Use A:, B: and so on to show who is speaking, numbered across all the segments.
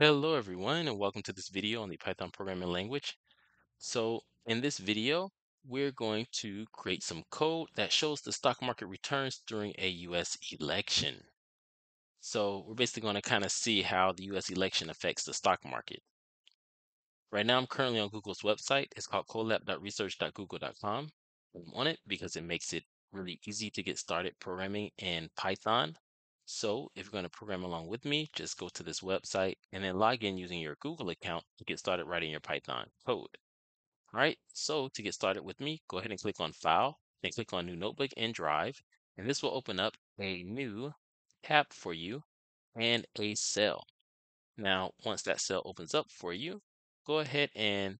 A: Hello everyone and welcome to this video on the Python programming language. So in this video, we're going to create some code that shows the stock market returns during a US election. So we're basically going to kind of see how the US election affects the stock market. Right now, I'm currently on Google's website. It's called colab.research.google.com. I'm on it because it makes it really easy to get started programming in Python. So if you're going to program along with me, just go to this website and then log in using your Google account to get started writing your Python code. All right, so to get started with me, go ahead and click on File, then click on New Notebook and Drive, and this will open up a new tab for you and a cell. Now, once that cell opens up for you, go ahead and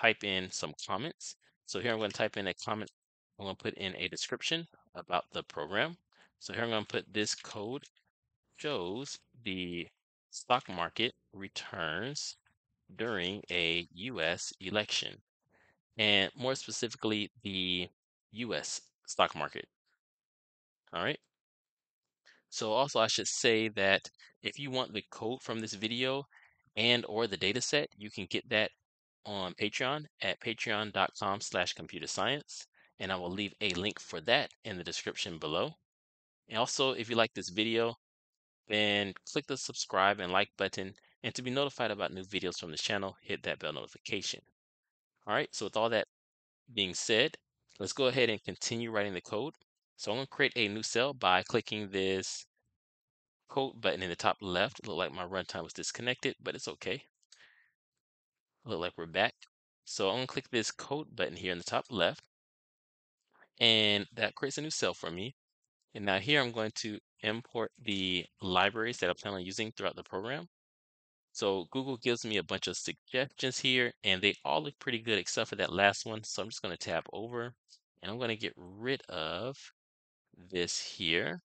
A: type in some comments. So here I'm going to type in a comment. I'm going to put in a description about the program. So here I'm going to put this code shows the stock market returns during a US election, and more specifically, the US stock market. All right. So also I should say that if you want the code from this video and or the data set, you can get that on Patreon at patreon.com slash computer science. And I will leave a link for that in the description below. And also, if you like this video, then click the subscribe and like button. And to be notified about new videos from this channel, hit that bell notification. All right, so with all that being said, let's go ahead and continue writing the code. So I'm going to create a new cell by clicking this code button in the top left. It looked like my runtime was disconnected, but it's okay. Look like we're back. So I'm going to click this code button here in the top left. And that creates a new cell for me. And now here I'm going to import the libraries that I plan on using throughout the program. So Google gives me a bunch of suggestions here, and they all look pretty good except for that last one. So I'm just going to tab over, and I'm going to get rid of this here.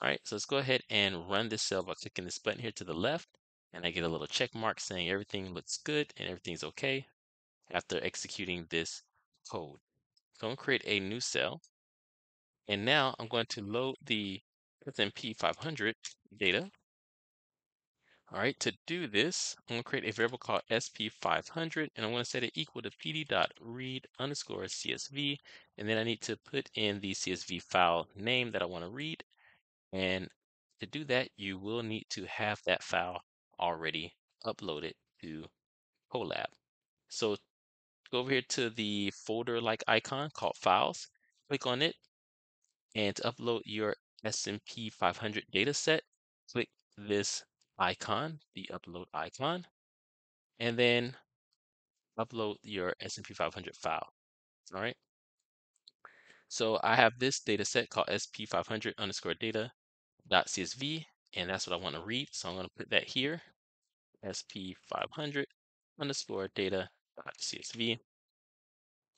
A: All right, so let's go ahead and run this cell by clicking this button here to the left, and I get a little check mark saying everything looks good and everything's okay after executing this code. So I'm going to create a new cell. And now I'm going to load the S&P 500 data. All right, to do this, I'm going to create a variable called SP500, and I'm going to set it equal to pd.read underscore CSV. And then I need to put in the CSV file name that I want to read. And to do that, you will need to have that file already uploaded to Colab. So go over here to the folder-like icon called Files, click on it, and to upload your S&P 500 data set, click this icon, the upload icon, and then upload your S&P 500 file. All right. So I have this data set called SP500 underscore data dot CSV, and that's what I want to read. So I'm going to put that here, SP500 underscore data dot CSV.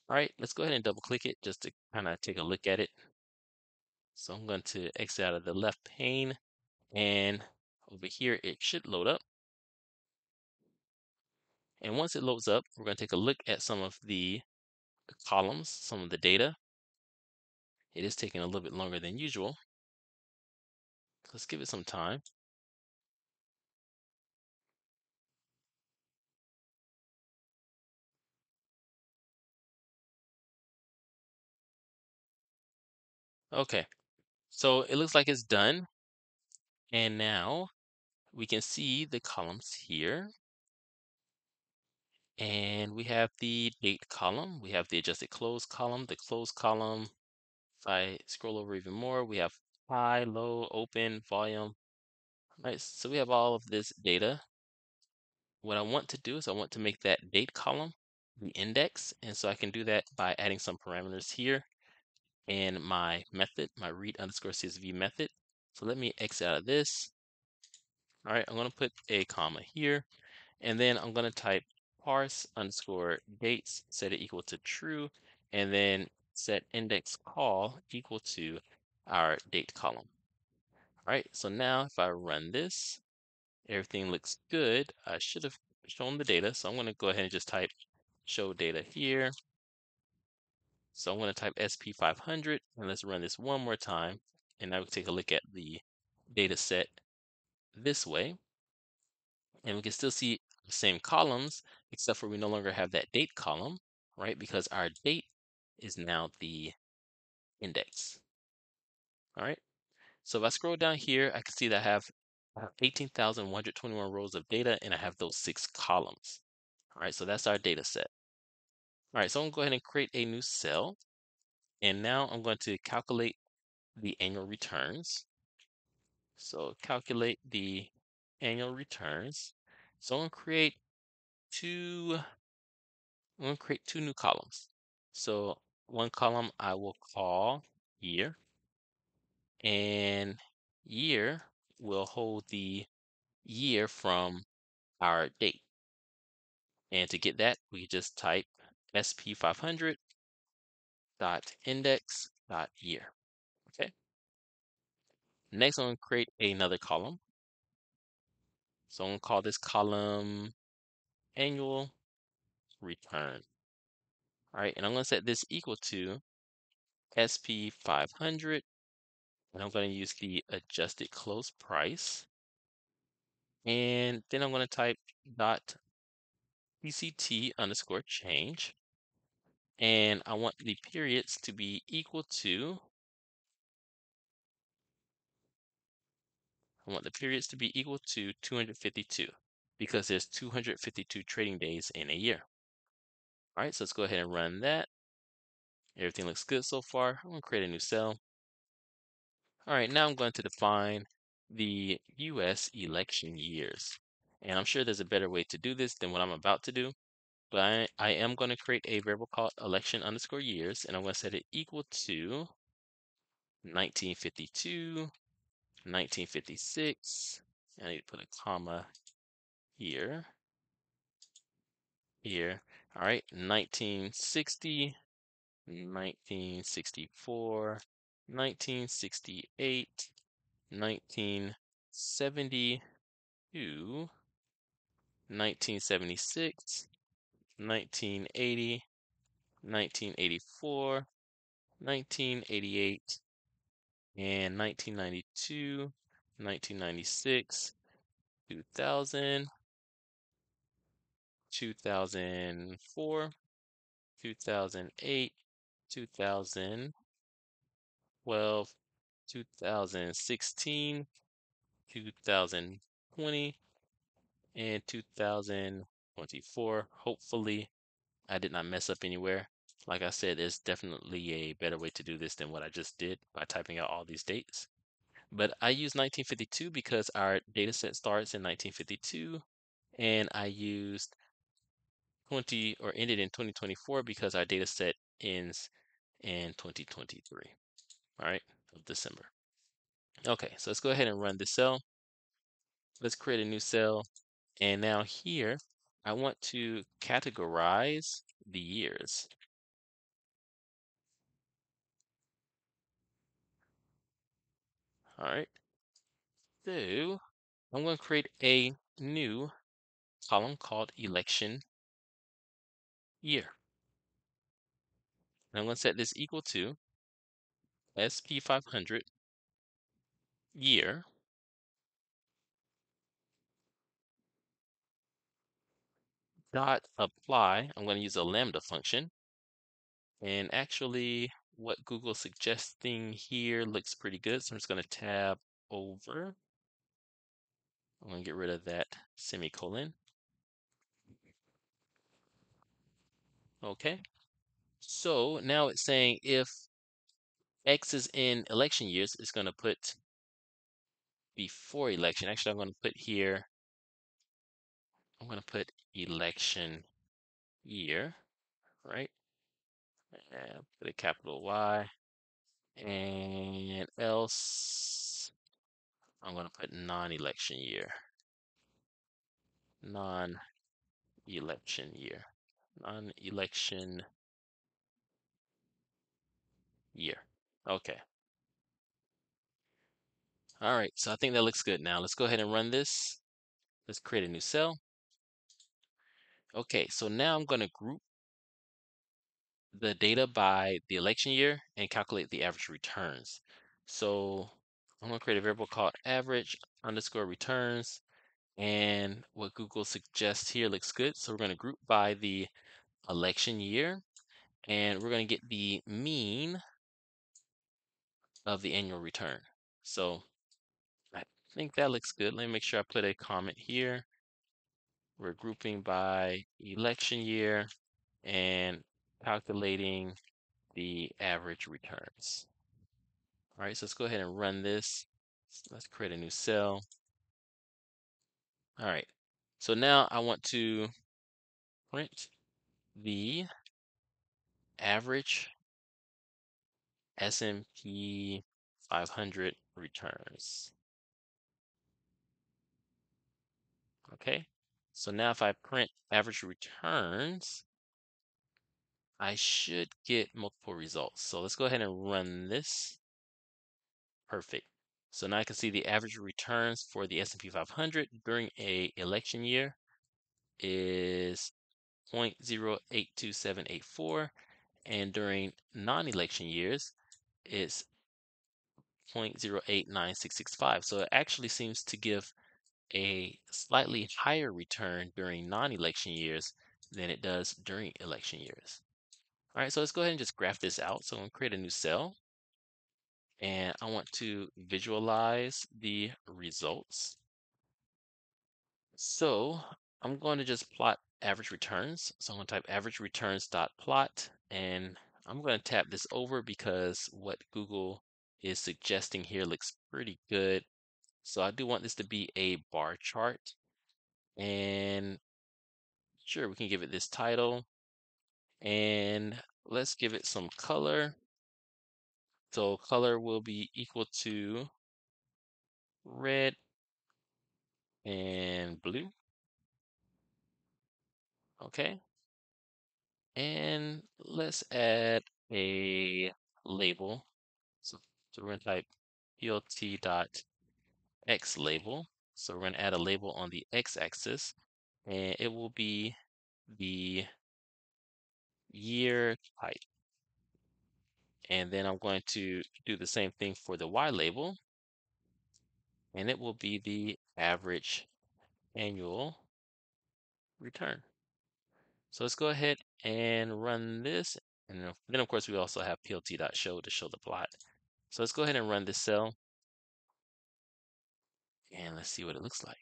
A: All right, let's go ahead and double click it just to kind of take a look at it. So I'm going to exit out of the left pane and over here, it should load up. And once it loads up, we're going to take a look at some of the uh, columns, some of the data. It is taking a little bit longer than usual. Let's give it some time. Okay, so it looks like it's done. And now we can see the columns here. And we have the date column. We have the adjusted close column, the close column. If I scroll over even more, we have high, low, open, volume. Right, so we have all of this data. What I want to do is I want to make that date column the index. And so I can do that by adding some parameters here in my method, my read underscore CSV method. So let me exit out of this. All right, I'm going to put a comma here, and then I'm going to type parse underscore dates, set it equal to true, and then set index call equal to our date column. All right, so now if I run this, everything looks good. I should have shown the data, so I'm going to go ahead and just type show data here. So I'm going to type SP500 and let's run this one more time. And now we take a look at the data set this way. And we can still see the same columns, except for we no longer have that date column, right? Because our date is now the index. All right. So if I scroll down here, I can see that I have 18,121 rows of data and I have those six columns. All right, so that's our data set. All right, so I'm gonna go ahead and create a new cell. And now I'm going to calculate the annual returns. So calculate the annual returns. So I'm gonna create two, I'm gonna create two new columns. So one column I will call year and year will hold the year from our date. And to get that, we just type sp500 dot index dot year. Okay. Next, I'm going to create another column. So I'm going to call this column annual return. All right, and I'm going to set this equal to SP500, and I'm going to use the adjusted close price. And then I'm going to type dot PCT underscore change. And I want the periods to be equal to, I want the periods to be equal to 252 because there's 252 trading days in a year. All right, so let's go ahead and run that. Everything looks good so far. I'm going to create a new cell. All right, now I'm going to define the US election years. And I'm sure there's a better way to do this than what I'm about to do. But I, I am going to create a variable called election underscore years, and I'm going to set it equal to 1952, 1956. I need to put a comma here. Here. All right, 1960, 1964, 1968, 1972, 1976, 1980, 1984, 1988, and 1992, 1996, 2000, 2004, 2008, 2012, 2016, 2020, and 2024. Hopefully, I did not mess up anywhere. Like I said, there's definitely a better way to do this than what I just did by typing out all these dates. But I use 1952 because our data set starts in 1952, and I used 20 or ended in 2024 because our data set ends in 2023, all right, of December. Okay, so let's go ahead and run this cell. Let's create a new cell. And now here, I want to categorize the years. All right. So I'm going to create a new column called election year. And I'm going to set this equal to SP500 year dot apply. I'm going to use a lambda function. And actually, what Google's suggesting here looks pretty good. So I'm just going to tab over. I'm going to get rid of that semicolon. Okay. So now it's saying if X is in election years, it's going to put before election. Actually, I'm going to put here, I'm going to put election year, right? And put a capital Y. And else, I'm going to put non-election year. Non-election year. Non-election year. Okay. All right, so I think that looks good now. Let's go ahead and run this. Let's create a new cell. Okay, so now I'm going to group the data by the election year and calculate the average returns. So I'm going to create a variable called average underscore returns. And what Google suggests here looks good. So we're going to group by the election year, and we're going to get the mean of the annual return. So I think that looks good. Let me make sure I put a comment here. We're grouping by election year and calculating the average returns. All right, so let's go ahead and run this. Let's create a new cell. All right, so now I want to print the average S&P 500 returns. Okay, so now if I print average returns, I should get multiple results. So let's go ahead and run this. Perfect. So now I can see the average returns for the S&P 500 during a election year is 0.082784 and during non-election years it's 0.089665. So it actually seems to give a slightly higher return during non-election years than it does during election years. All right, so let's go ahead and just graph this out. So I'm going to create a new cell. And I want to visualize the results. So I'm going to just plot average returns. So I'm going to type average returns dot plot, and I'm going to tap this over because what Google is suggesting here looks pretty good. So I do want this to be a bar chart. And sure, we can give it this title. And let's give it some color. So color will be equal to red and blue. Okay. And let's add a label. So, we're going to type plt dot x label. So we're going to add a label on the x-axis, and it will be the year type. And then I'm going to do the same thing for the Y label. And it will be the average annual return. So let's go ahead and run this. And then of course we also have plt.show to show the plot. So let's go ahead and run this cell. And let's see what it looks like.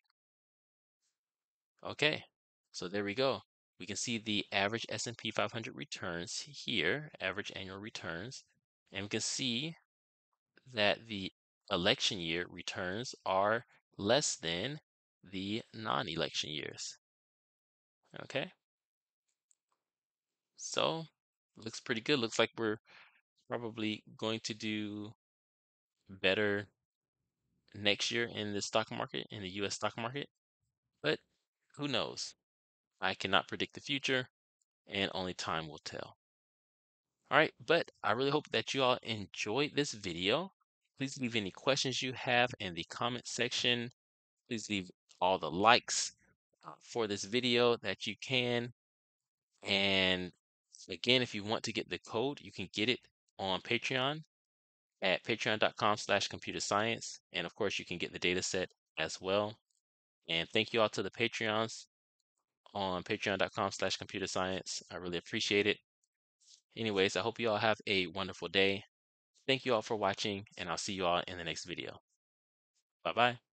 A: Okay, so there we go. We can see the average S&P 500 returns here, average annual returns. And we can see that the election year returns are less than the non-election years. Okay. So looks pretty good. Looks like we're probably going to do better next year in the stock market, in the US stock market. But who knows? I cannot predict the future, and only time will tell. All right, but I really hope that you all enjoyed this video. Please leave any questions you have in the comment section. Please leave all the likes uh, for this video that you can. And again, if you want to get the code, you can get it on Patreon at patreon.com slash computer science. And of course, you can get the data set as well. And thank you all to the Patreons on patreon.com slash computer science. I really appreciate it. Anyways, I hope you all have a wonderful day. Thank you all for watching, and I'll see you all in the next video. Bye-bye.